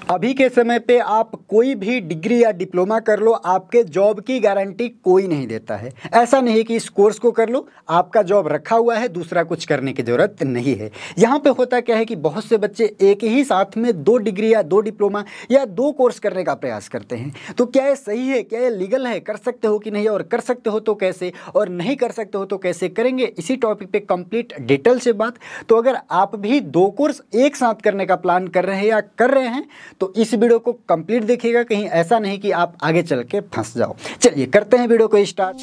अभी के समय पे आप कोई भी डिग्री या डिप्लोमा कर लो, आपके जॉब की गारंटी कोई नहीं देता है। ऐसा नहीं कि इस कोर्स को कर लो, आपका जॉब रखा हुआ है, दूसरा कुछ करने की ज़रूरत नहीं है। यहाँ पे होता क्या है कि बहुत से बच्चे एक ही साथ में दो डिग्री या दो डिप्लोमा या दो कोर्स करने का प्रयास करते हैं। तो क्या ये सही है, क्या ये लीगल है, कर सकते हो कि नहीं और कर सकते हो तो कैसे और नहीं कर सकते हो तो कैसे करेंगे? इसी टॉपिक पर कंप्लीट डिटेल से बात। तो अगर आप भी दो कोर्स एक साथ करने का प्लान कर रहे हैं या कर रहे हैं तो इस वीडियो को कंप्लीट देखिएगा, कहीं ऐसा नहीं कि आप आगे चल के फंस जाओ। चलिए करते हैं वीडियो को स्टार्ट।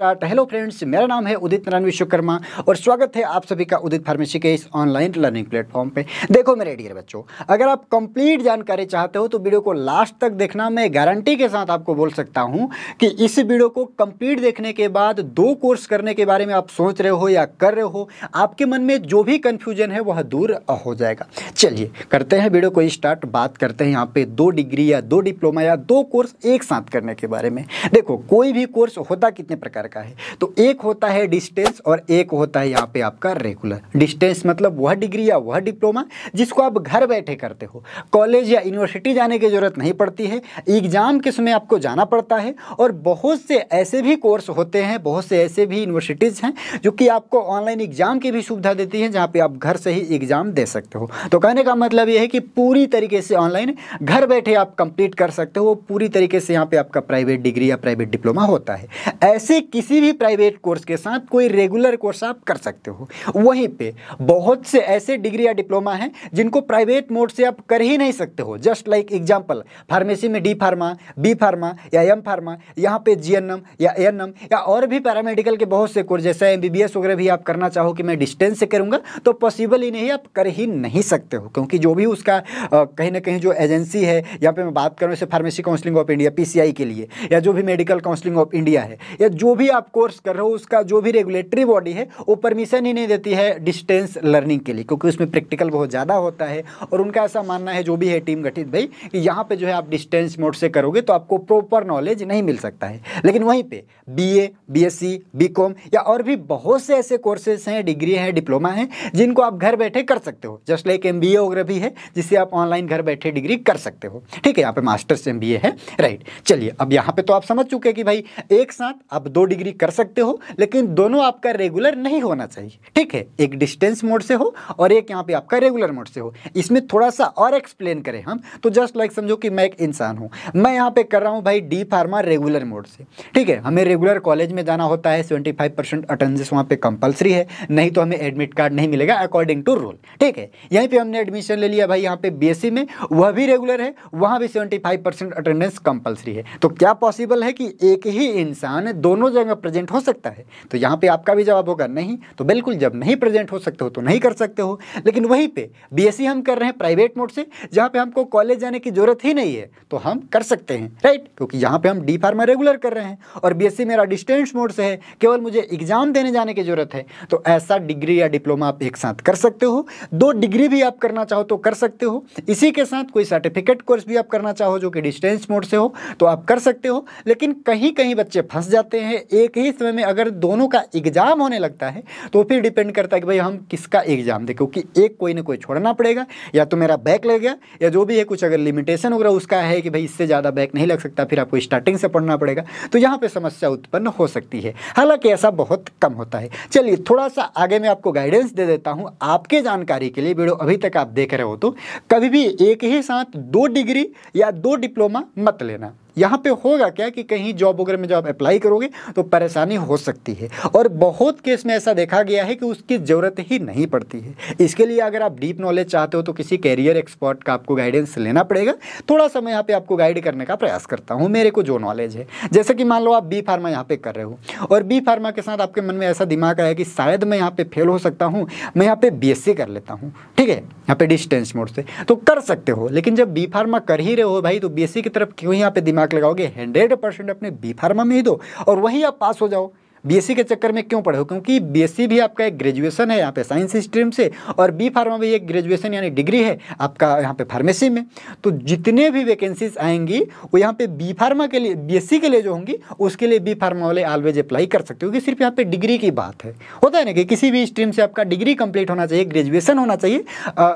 स्टार्ट हेलो फ्रेंड्स मेरा नाम है उदित नारायण विश्वकर्मा और स्वागत है आप सभी का उदित फार्मेसी के इस ऑनलाइन लर्निंग प्लेटफॉर्म पे। देखो मेरे डियर बच्चों, अगर आप कंप्लीट जानकारी चाहते हो तो वीडियो को लास्ट तक देखना, मैं गारंटी के साथ आपको बोल सकता हूँ कि इस वीडियो को कंप्लीट देखने के बाद, दो कोर्स करने के बारे में आप सोच रहे हो या कर रहे हो, आपके मन में जो भी कन्फ्यूज़न है वह दूर हो जाएगा। चलिए करते हैं वीडियो को स्टार्ट बात करते हैं यहाँ पे दो डिग्री या दो डिप्लोमा या दो कोर्स एक साथ करने के बारे में। देखो, कोई भी कोर्स होता कितने प्रकार प्रकार का है। तो एक होता है डिस्टेंस और एक होता है यहाँ पे आपका रेगुलर डिस्टेंस मतलब वह डिग्री या वह डिप्लोमा जिसको आप घर बैठे करते हो। कॉलेज या यूनिवर्सिटी जाने की ज़रूरत नहीं पड़ती है। एग्ज़ाम के समय आपको जाना पड़ता है और बहुत से ऐसे भी कोर्स होते हैं, बहुत से ऐसे भी यूनिवर्सिटीज़ हैं जो कि आपको ऑनलाइन एग्ज़ाम की भी सुविधा देती है जहाँ पर आप घर से ही एग्ज़ाम दे सकते हो। तो कहने का मतलब यह है कि पूरी तरीके से ऑनलाइन घर बैठे आप कंप्लीट कर सकते हो। पूरी तरीके से यहाँ पे आपका प्राइवेट डिग्री या प्राइवेट डिप्लोमा होता है। ऐसे किसी भी प्राइवेट कोर्स के साथ कोई रेगुलर कोर्स आप कर सकते हो। वहीं पे बहुत से ऐसे डिग्री या डिप्लोमा हैं जिनको प्राइवेट मोड से आप कर ही नहीं सकते हो। जस्ट लाइक एग्जांपल फार्मेसी में डी फार्मा, बी फार्मा या एम फार्मा, यहाँ पे जी या ए या और भी पैरामेडिकल के बहुत से कोर्स जैसे एमबीबीएस वगैरह भी आप करना चाहो कि मैं डिस्टेंस से करूँगा तो पॉसिबल ही नहीं आप कर ही नहीं सकते हो। क्योंकि जो भी उसका कहीं ना कहीं जो एजेंसी है, यहाँ पे मैं बात करूँ जैसे pharmacy counselling of India, PCI के लिए, या जो भी मेडिकल काउंसलिंग ऑफ़ इंडिया है, या जो भी आप कोर्स कर रहे हो, उसका जो भी रेगुलेटरी बॉडी है, वो परमिशन ही नहीं देती है डिस्टेंस लर्निंग के लिए, क्योंकि उसमें प्रैक्टिकल बहुत ज़्यादा होता है और उनका ऐसा मानना है, जो भी है टीम गठित भाई, कि यहाँ पे जो है आप डिस्टेंस मोड से करोगे तो आपको प्रॉपर नॉलेज नहीं मिल सकता है। लेकिन वहीं पे बी ए बी या और भी बहुत से ऐसे कोर्सेज हैं डिग्री हैं डिप्लोमा हैं, जिनको आप घर बैठे कर सकते हो। Just like M B A वगैरह भी है, जिससे आप ऑनलाइन घर बैठे डिग्री कर सकते हो। ठीक है, यहाँ पे मास्टर्स एम बी ए है राइट चलिए, अब यहाँ पे तो आप समझ चुके हैं कि भाई, एक साथ आप दो डिग्री कर सकते हो, लेकिन दोनों आपका रेगुलर नहीं होना चाहिए। ठीक है? एक डिस्टेंस मोड से हो और एक यहाँ पे आपका रेगुलर मोड से हो। इसमें थोड़ा सा और एक्सप्लेन करें हम। तो जस्ट लाइक समझो कि मैं एक इंसान हूँ। मैं यहाँ पे कर रहा हूँ भाई डी फार्मा रेगुलर मोड से। ठीक है? हमें रेगुलर कॉलेज में जाना होता है सेवेंटी फाइव परसेंट अटेंडेंस वहाँ पे कंपलसरी है। नहीं तो हमें एडमिट कार्ड नहीं मिलेगा अकॉर्डिंग टू रूल ठीक है? यहीं पर हमने एडमिशन ले लिया भाई यहाँ पे बी में। वह भी रेगुलर है, वहाँ भी सेवेंटी अटेंडेंस कंपलसरी है। तो क्या पॉसिबल है कि एक ही इंसान दोनों जगह प्रेजेंट हो सकता है। तो यहाँ पे आपका भी जवाब होगा, नहीं। तो बिल्कुल जब नहीं प्रेजेंट हो सकते हो तो नहीं कर सकते हो। लेकिन वहीं पे बीएससी हम कर रहे हैं प्राइवेट मोड से, जहाँ पे हमको कॉलेज जाने की ज़रूरत ही नहीं है तो हम कर सकते हैं, राइट? क्योंकि यहाँ पे हम डी फार्मा रेगुलर कर रहे हैं और बीएससी मेरा डिस्टेंस मोड से है, केवल मुझे एग्ज़ाम देने जाने की ज़रूरत है। तो ऐसा डिग्री या डिप्लोमा आप एक साथ कर सकते हो, दो डिग्री भी आप करना चाहो तो कर सकते हो। इसी के साथ कोई सर्टिफिकेट कोर्स भी आप करना चाहो जो कि डिस्टेंस मोड से हो तो आप कर सकते हो। लेकिन कहीं कहीं बच्चे फंस जाते हैं एक ही समय में अगर दोनों का एग्ज़ाम होने लगता है तो फिर डिपेंड करता है कि भाई हम किसका एग्ज़ाम दें, क्योंकि एक कोई ना कोई छोड़ना पड़ेगा, या तो मेरा बैक लग गया, या जो भी है कुछ अगर लिमिटेशन वगैरह उसका है कि भाई इससे ज़्यादा बैक नहीं लग सकता, फिर आपको स्टार्टिंग से पढ़ना पड़ेगा तो यहाँ पर समस्या उत्पन्न हो सकती है। हालाँकि ऐसा बहुत कम होता है। चलिए थोड़ा सा आगे मैं आपको गाइडेंस दे देता हूँ, आपके जानकारी के लिए वीडियो अभी तक आप देख रहे हो तो कभी भी एक ही साथ दो डिग्री या दो डिप्लोमा मत लेना। यहाँ पे होगा क्या कि कहीं जॉब वगैरह में जब आप अप्लाई करोगे तो परेशानी हो सकती है। और बहुत केस में ऐसा देखा गया है कि उसकी ज़रूरत ही नहीं पड़ती है। इसके लिए अगर आप डीप नॉलेज चाहते हो तो किसी कैरियर एक्सपर्ट का आपको गाइडेंस लेना पड़ेगा। थोड़ा सा मैं यहाँ पे आपको गाइड करने का प्रयास करता हूँ। मेरे को जो नॉलेज है। जैसे कि मान लो आप बी फार्मा यहाँ पे कर रहे हो। और बी फार्मा के साथ आपके मन में ऐसा दिमाग आया कि शायद मैं यहाँ पे फेल हो सकता हूँ। मैं यहाँ पे बीएससी कर लेता हूँ। ठीक है? यहाँ पे डिस्टेंस मोड से। तो कर सकते हो। लेकिन जब बी फार्मा कर ही रहे हो भाई तो बी की तरफ़ क्यों यहाँ पे दिमाग लगाओगे हंड्रेड परसेंट अपने बी फार्मा में ही दो और वहीं आप पास हो जाओ। बीएससी के चक्कर में क्यों पढ़े हो? क्योंकि बीएससी भी आपका एक ग्रेजुएशन है यहाँ पे साइंस स्ट्रीम से और बी फार्मा भी एक ग्रेजुएशन यानी डिग्री है आपका यहाँ पे फार्मेसी में। तो जितने भी वैकेंसीज आएँगी, वो यहाँ पे बी फार्मा के लिए बीएससी के लिए जो होंगी, उसके लिए बी फार्मा वाले ऑलवेज अप्लाई कर सकते हो, क्योंकि सिर्फ़ यहाँ पे डिग्री की बात है। होता है ना कि किसी भी स्ट्रीम से आपका डिग्री कंप्लीट होना चाहिए ग्रेजुएशन होना चाहिए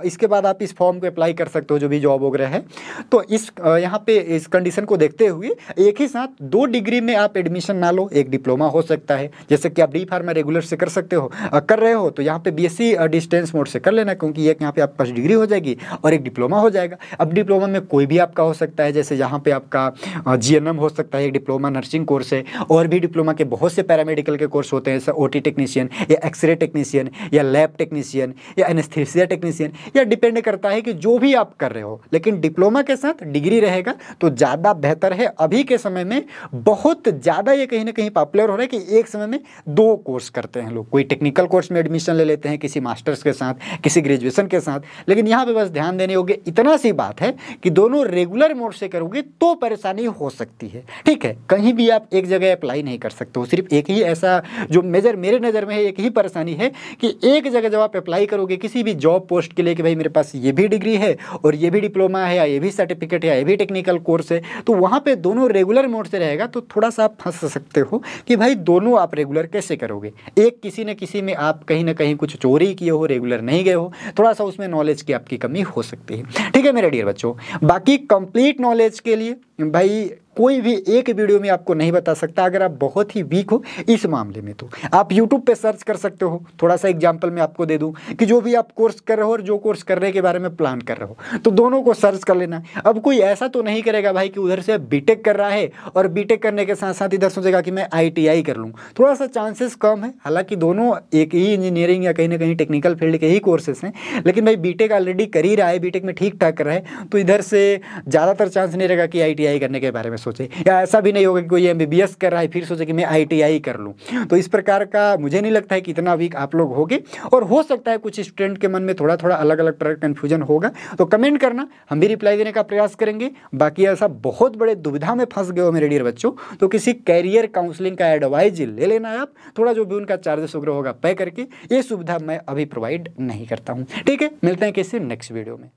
इसके बाद आप इस फॉर्म को अप्लाई कर सकते हो, जो भी जॉब वगैरह है। तो इस यहाँ पे इस कंडीशन को देखते हुए एक ही साथ दो डिग्री में आप एडमिशन ना लो, एक डिप्लोमा हो सकता है। जैसे कि आप डी फार्मा रेगुलर से कर सकते हो। कर रहे हो तो यहाँ पे बीएससी डिस्टेंस मोड से कर लेना, क्योंकि एक यहाँ पे आपके पास डिग्री हो जाएगी और एक डिप्लोमा हो जाएगा। अब डिप्लोमा में कोई भी आपका हो सकता है, जैसे यहाँ पे आपका जीएनएम हो सकता है, एक डिप्लोमा नर्सिंग कोर्स है, और भी डिप्लोमा के बहुत से पैरामेडिकल के कोर्स होते हैं, जैसे ओ टेक्नीशियन या एक्सरे टेक्नीशियन या लैब टेक्नीशियन या एनेस्थीसिया टेक्नीशियन या डिपेंड करता है कि जो भी आप कर रहे हो। लेकिन डिप्लोमा के साथ डिग्री रहेगा तो ज़्यादा बेहतर है। अभी के समय में बहुत ज़्यादा ये कहीं ना कहीं पॉपुलर हो रहा है कि एक समय में दो कोर्स करते हैं लोग। कोई टेक्निकल कोर्स में एडमिशन ले लेते हैं, किसी मास्टर्स के साथ, किसी ग्रेजुएशन के साथ। लेकिन यहाँ पे बस ध्यान देने योग्य इतना सी बात है कि दोनों रेगुलर मोड से करोगे तो परेशानी हो सकती है। ठीक है, कहीं भी आप एक जगह अप्लाई नहीं कर सकते हो। सिर्फ़ एक ही ऐसा जो मेजर मेरे नज़र में है, एक ही परेशानी है कि एक जगह जब आप अप्लाई करोगे किसी भी जॉब पोस्ट के लिए कि भाई मेरे पास ये भी डिग्री है और ये भी डिप्लोमा है या ये भी सर्टिफिकेट है या ये भी टेक्निकल कोर्स है तो वहाँ पर दोनों रेगुलर मोड से रहेगा तो थोड़ा सा आप फंस सकते हो कि भाई दोनों आप रेगुलर कैसे करोगे? एक किसी न किसी में आप कहीं ना कहीं कुछ चोरी किए हो, रेगुलर नहीं गए हो थोड़ा सा उसमें नॉलेज की आपकी कमी हो सकती है। ठीक है मेरे डियर बच्चों, बाकी कंप्लीट नॉलेज के लिए भाई, कोई भी एक वीडियो में आपको नहीं बता सकता, अगर आप बहुत ही वीक हो, इस मामले में तो। आप यूट्यूब पे सर्च कर सकते हो। थोड़ा सा एग्ज़ाम्पल मैं आपको दे दूँ कि जो भी आप कोर्स कर रहे हो और जो कोर्स करने के बारे में प्लान कर रहे हो। तो दोनों को सर्च कर लेना। अब कोई ऐसा तो नहीं करेगा भाई कि उधर से बीटेक कर रहा है और बीटेक करने के साथ साथ इधर सोचेगा कि मैं आईटीआई कर लूँ। थोड़ा सा चांसेस कम है। हालाँकि दोनों एक ही इंजीनियरिंग या कहीं ना कहीं टेक्निकल फ़ील्ड के ही कोर्सेस हैं। लेकिन भाई बीटेक ऑलरेडी कर ही रहा है बीटेक में ठीक ठाक कर रहा है। तो इधर से ज़्यादातर चांस नहीं रहेगा कि आईटीआई करने के बारे में सोचे। या ऐसा भी नहीं होगा कि कोई एमबीबीएस कर रहा है, फिर सोचे कि मैं आईटीआई कर लूँ। तो इस प्रकार का मुझे नहीं लगता है कि इतना वीक आप लोग होगे। और हो सकता है कुछ स्टूडेंट के मन में थोड़ा थोड़ा अलग अलग तरह कन्फ्यूज़न होगा। तो कमेंट करना, हम भी रिप्लाई देने का प्रयास करेंगे। बाकी ऐसा बहुत बड़े दुविधा में फंस गए हो मेरे डियर बच्चों तो किसी कैरियर काउंसलिंग का एडवाइज ले लेना आप। थोड़ा जो भी उनका चार्जेस वगैरह होगा पे करके, ये सुविधा मैं अभी प्रोवाइड नहीं करता हूँ। ठीक है, मिलते हैं किसी नेक्स्ट वीडियो में।